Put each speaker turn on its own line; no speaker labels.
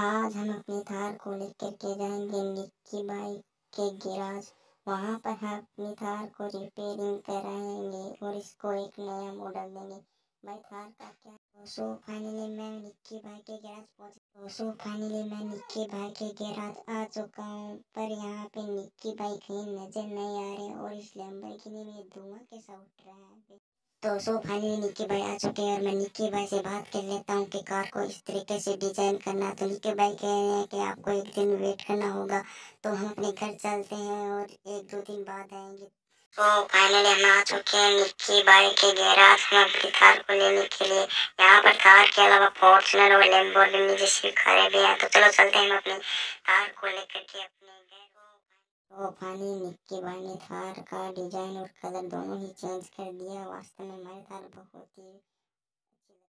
आज हम अपनी थार को लेकर के जाएँगे निक्की बाइक के गैराज। वहाँ पर हम अपनी थार को रिपेयरिंग कराएँगे और इसको एक नया मॉडल देंगे। भाई, थार का क्या? दोस्तों फाइनली मैं निक्की भाई के गैराज पहुँच। दोस्तों फाइनली मैं निक्की भाई के गैराज आ चुका हूँ। पर यहाँ पे निक्की भाई कहीं नज़र नहीं आ रहे और इस लैम्बोर्गिनी में धुआँ कैसा उठ रहा है। तो सो फाइनली निक्की भाई आ चुके हैं और मैं निक्की भाई से बात कर लेता हूँ कि कार को इस तरीके से डिज़ाइन करना तो निक्की भाई कह रहे हैं कि आपको एक दिन वेट करना होगा तो हम अपने घर चलते हैं और एक दो दिन बाद आएँगे। तो फाइनली हम आ चुके हैं निक्की भाई के गैराज में अपनी कार को लेने के लिए। यहाँ पर कार के अलावा फॉर्चुनर और लेम्बोर्गिनी जैसी कारें भी हैं। तो चलो चलते हैं हम अपनी कार को लेकर के अपने तोफानी निक्केबानी थार का डिज़ाइन और कलर दोनों ही चेंज कर दिया। वास्तव में हमारी थार बहुत ही